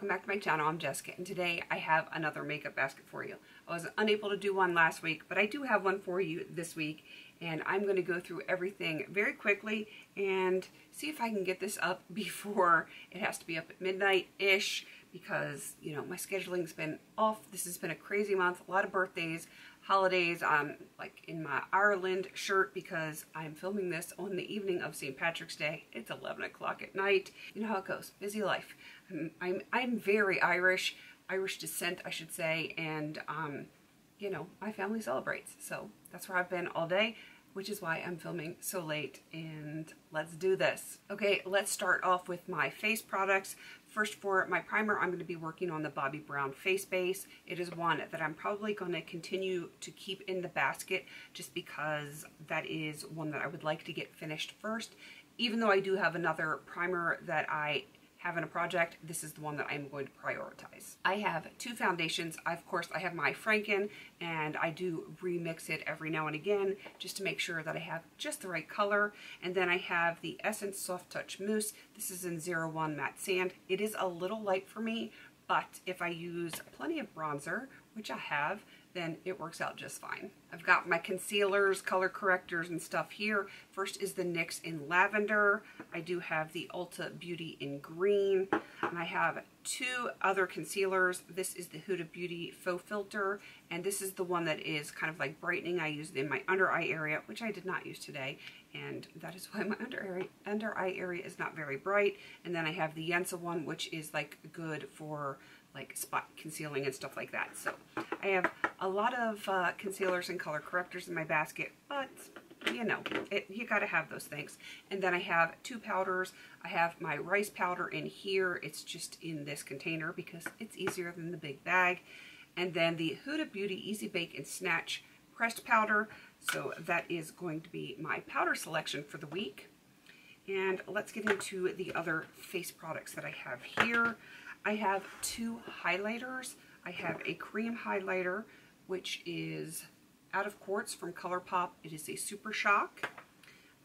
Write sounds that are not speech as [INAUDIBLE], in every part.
welcome back to my channel. I'm Jessica and today I have another makeup basket for you. I was unable to do one last week, but I do have one for you this week and I'm going to go through everything very quickly and see if I can get this up [LAUGHS] before it has to be up at midnight-ish because, you know, my scheduling's been off. This has been a crazy month, a lot of birthdays, holidays. I'm like in my Ireland shirt because I'm filming this on the evening of St. Patrick's Day. It's 11 o'clock at night. You know how it goes. Busy life. I'm, I'm, I'm very Irish, Irish descent, I should say, and, um, you know, my family celebrates. So that's where I've been all day which is why I'm filming so late and let's do this. Okay, let's start off with my face products. First for my primer, I'm going to be working on the Bobbi Brown face base. It is one that I'm probably going to continue to keep in the basket just because that is one that I would like to get finished first. Even though I do have another primer that I having a project, this is the one that I'm going to prioritize. I have two foundations. I, Of course, I have my Franken, and I do remix it every now and again just to make sure that I have just the right color. And then I have the Essence Soft Touch Mousse. This is in 01 Matte Sand. It is a little light for me, but if I use plenty of bronzer, which I have, then it works out just fine. I've got my concealers, color correctors, and stuff here. First is the NYX in Lavender. I do have the Ulta Beauty in Green. And I have two other concealers. This is the Huda Beauty Faux Filter, and this is the one that is kind of like brightening. I used in my under eye area, which I did not use today, and that is [LAUGHS] why my under, area, under eye area is not very bright. And then I have the Yensa one, which is like good for like spot concealing and stuff like that. So I have a lot of uh, concealers and color correctors in my basket, but you know, it, you got to have those things. And then I have two powders. I have my rice powder in here. It's just in this container because it's easier than the big bag. And then the Huda Beauty Easy Bake and Snatch pressed powder. So that is going to be my powder selection for the week. And let's get into the other face products that I have here. I have two highlighters. I have a cream highlighter, which is out of quartz from ColourPop. It is a Super Shock.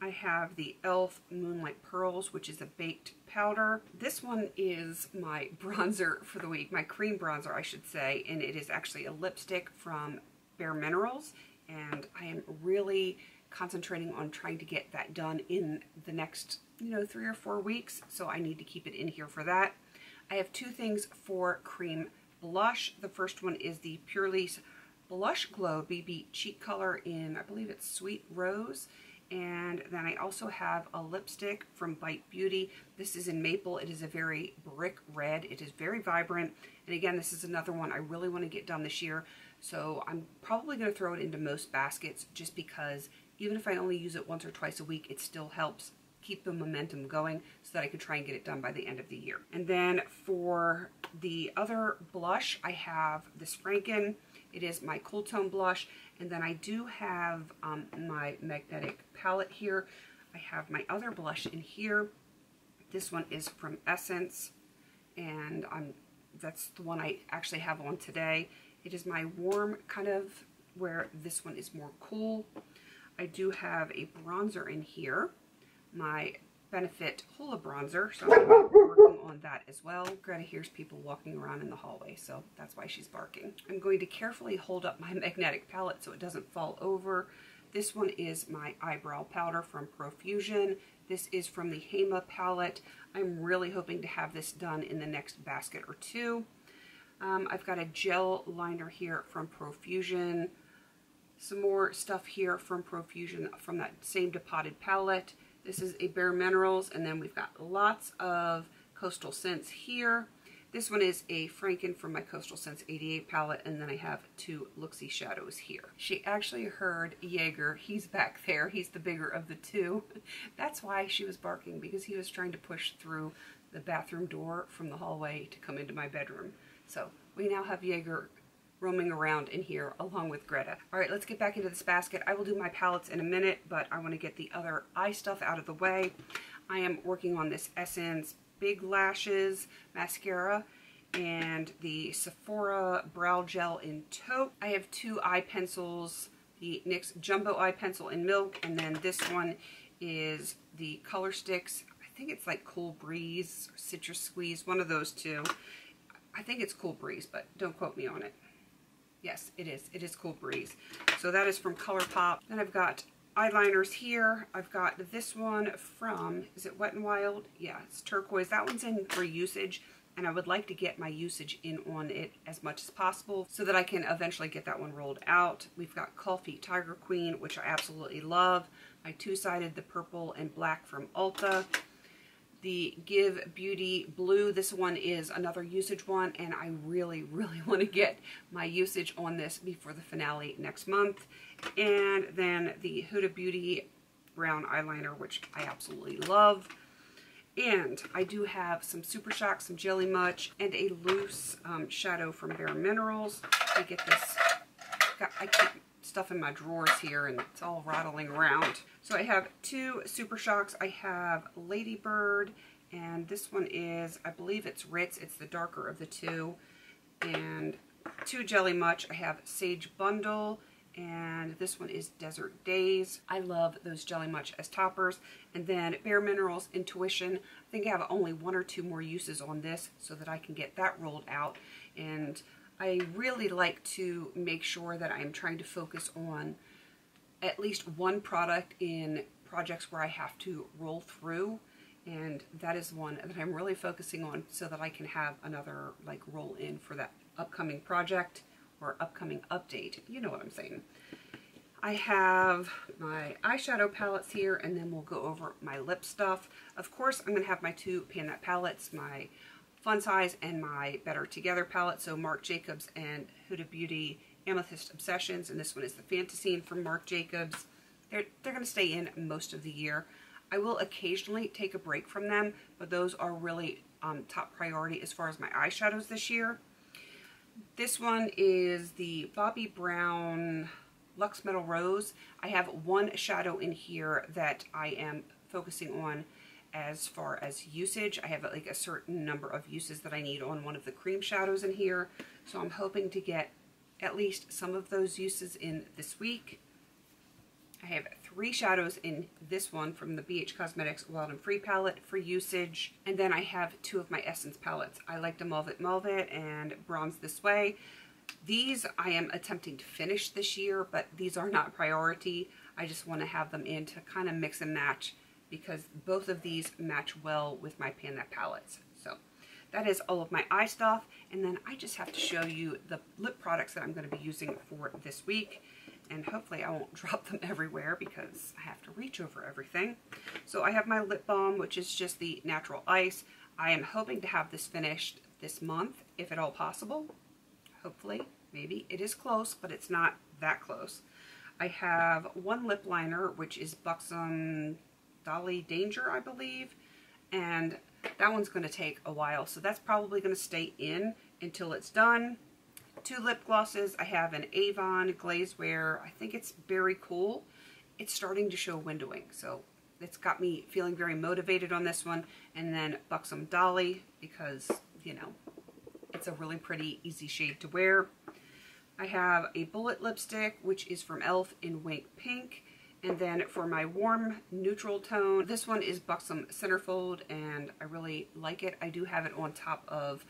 I have the e.l.f. Moonlight Pearls, which is a baked powder. This one is my [LAUGHS] bronzer for the week, my cream bronzer, I should say, and it is actually a lipstick from Bare Minerals, and I am really concentrating on trying to get that done in the next, you know, three or four weeks, so I need to keep it in here for that. I have two things for cream blush. The first one is the Purlisse Blush Glow BB Cheek Color in, I believe it's Sweet Rose. And then I also have a lipstick from Bite Beauty. This is in Maple. It is a very brick red. It is very vibrant. And again, this is another one I really want to get done this year. So I'm probably going to throw it into most baskets just because even if I only use it once or twice a week, it still helps keep the momentum going so that I can try and get it done by the end of the year. And then for the other blush, I have this Franken. It is my Cool Tone blush. And then I do have um, my magnetic palette here. I have my other blush in here. This one is from Essence. And I'm, that's the one I actually have on today. It is my warm kind of where this one is more cool. I do have a bronzer in here my Benefit Hoola Bronzer, so I'm working on that as well. Greta hears people walking around in the hallway, so that's why she's barking. I'm going to carefully hold up my [LAUGHS] magnetic palette so it doesn't fall over. This one is my eyebrow powder from Profusion. This is from the Hema palette. I'm really hoping to have this done in the next basket or two. Um, I've got a gel liner here from Profusion. Some more stuff here from Profusion from that same depotted palette. This is a Bare Minerals, and then we've got lots of Coastal Scents here. This one is a Franken from my Coastal Scents 88 palette, and then I have two Looksy Shadows here. She actually heard Jaeger. He's back there. He's the bigger of the two. [LAUGHS] That's why she was barking, because he was trying to push through the bathroom door from the hallway to come into my bedroom. So we now have Jaeger roaming around in here along with Greta. All right, let's get back into this basket. I will do my palettes in a minute, but I want to get the other eye stuff out of the way. I am working on this Essence Big Lashes Mascara and the Sephora Brow Gel in Taupe. I have two eye pencils, the NYX Jumbo Eye Pencil in Milk, and then this one is the Color Sticks. I think it's like Cool Breeze, Citrus Squeeze, one of those two I think it's Cool Breeze, but don't quote me on it. Yes, it is. It is Cool Breeze. So that is from ColourPop. Then I've got eyeliners here. I've got this one from, is it Wet n Wild? Yeah, it's turquoise. That one's in for usage and I would like to get my usage in on it as much as possible so that I can eventually get that one rolled out. We've got Coffee Tiger Queen, which I absolutely love. My two-sided, the purple and black from Ulta. The Give Beauty Blue, this one is another usage one, and I really, really [LAUGHS] want to get my usage on this before the finale next month. And then the Huda Beauty Brown Eyeliner, which I absolutely love. And I do have some Super Shock, some Jelly Much, and a loose um, shadow from Bare Minerals. I get this, I stuff in my drawers here and it's all rattling around. So I have two Super Shocks. I have Ladybird and this one is, I believe it's Ritz. It's the darker of the two. And two Jelly Much. I have Sage Bundle and this one is Desert Days. I love those Jelly Much as toppers. And then Bare Minerals Intuition. I think I have only one or two more uses on this so that I can get that rolled out. And I really like to make sure that I'm trying to focus on at least one product in projects where I have to roll through and that is one that I'm really focusing on so that I can have another like roll in for that upcoming project or upcoming update. You know what I'm saying. I have my eyeshadow palettes here and then we'll go over my lip stuff. Of course, I'm going to have my two Pan palettes, my Fun Size and my Better Together palette. So Marc Jacobs and Huda Beauty Amethyst Obsessions. And this one is the Fantasy from Marc Jacobs. They're, they're going to stay in most of the year. I will occasionally take a break from them, but those are really um, top priority as far as my eyeshadows this year. This one is the Bobbi Brown Luxe Metal Rose. I have one shadow in here that I am focusing on as far as usage. I have like a certain number of uses that I need on one of the cream shadows in here. So I'm hoping to get at least some of those uses in this week. I have three shadows in this one from the BH Cosmetics Wild and Free palette for usage. And then I have two of my Essence palettes. I like the Velvet Velvet and Bronze This Way. These I am attempting to finish this year, but these are not priority. I just want to have them in to kind of mix and match because both of these match well with my Pan palettes. So that is all of my eye stuff. And then I just have to show you the lip products that I'm going to be using for this week and hopefully I won't [LAUGHS] drop them everywhere because I have to reach over everything. So I have my lip balm, which is just the natural ice. I am hoping to have this finished this month, if at all possible. Hopefully, maybe. It is close, but it's not that close. I have one lip liner, which is Buxom Dolly Danger, I believe. And that one's going to take a while, so that's probably going to stay in until it's done two lip glosses. I have an Avon Glazewear. I think it's very cool. It's starting to show windowing, so it's got me feeling very motivated on this one. And then Buxom Dolly, because, you know, it's a really pretty easy shade to wear. I have a bullet lipstick, which is from e.l.f. in Wink Pink. And then for my warm neutral tone, this one is Buxom Centerfold, and I really like it. I do have it on top of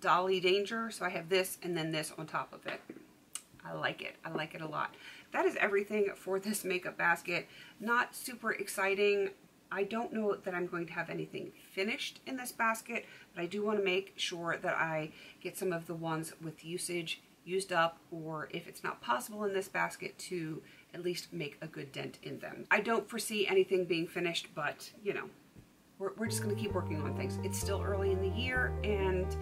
Dolly Danger. So I have this and then this on top of it. I like it. I like it a lot. That is everything for this makeup basket. Not super exciting. I don't know that I'm going to have anything finished in this basket, but I do want to make sure that I get some of the ones with usage used up, or if it's not possible in this basket, to at least make a good dent in them. I don't foresee anything being finished, but, you know, we're, we're just to keep working on things. It's still early in the year, and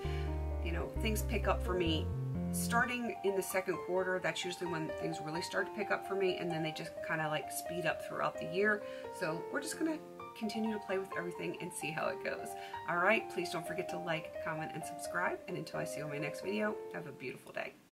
you know, things pick up for me starting in the second quarter. That's usually when things really start to pick up for me and then they just kind of like speed up throughout the year. So we're just to continue to play with everything and see how it goes. All right, please don't forget to like, comment, and subscribe. And until I see you in my next video, have a beautiful day.